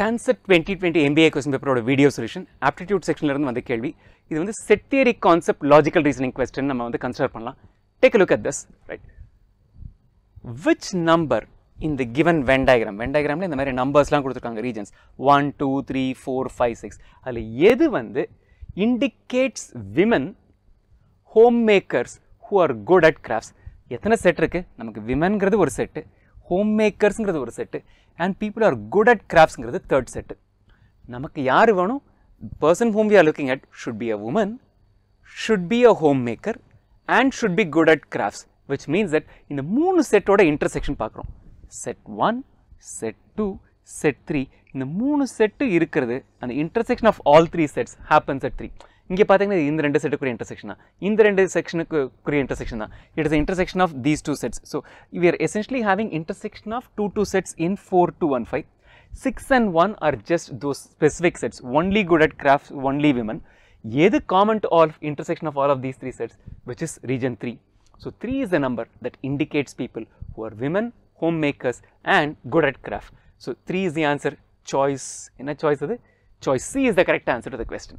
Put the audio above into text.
TANCET twenty twenty MBA question பேப்பரோட video solution aptitude செக்ஷன்லேருந்து வந்த கேள்வி. இது வந்து set theory concept logical reasoning question நம்ம வந்து கன்சிடர் பண்ணலாம். Take look at this right which number இந்த கிவன் வென் டயக்ராம் வென் டயக்ராமில் இந்த மாதிரி நம்பர்ஸ்லாம் கொடுத்துருக்காங்க regions one two three four five six அதில் எது வந்து indicates women home makers who are good at crafts எத்தனை செட் இருக்குது நமக்கு விமன்ங்கிறது ஒரு செட்டு ஹோம் மேக்கர்ஸுங்கிறது ஒரு set and people are good at கிராஃப்ட்ஸுங்கிறது third set நமக்கு யார் வேணும்? Person whom we are looking at should be a woman should be a home maker and should be good at crafts which means that இந்த மூணு செட்டோட intersection பார்க்குறோம். Set one set two set three இந்த மூணு set இருக்கிறது அந்த intersection of all three sets happens set three இங்கே பார்த்தீங்கன்னா இந்த ரெண்டு செட்டுக்குரிய இன்டர்செக்ஷன் தான். இந்த ரெண்டு செக்ஷனுக்குரிய இன்டர்செக்ஷன் தான். It is intersection of these two sets so we are essentially having intersection of two two sets in four two one five six and one are just those specific sets only good at craft only women எது common to all intersection of all of these three sets which is region three so three is the number that indicates people who are women homemakers and good at craft. So 3 is the answer. Choice, in a choice, choice. C is the correct answer to the question.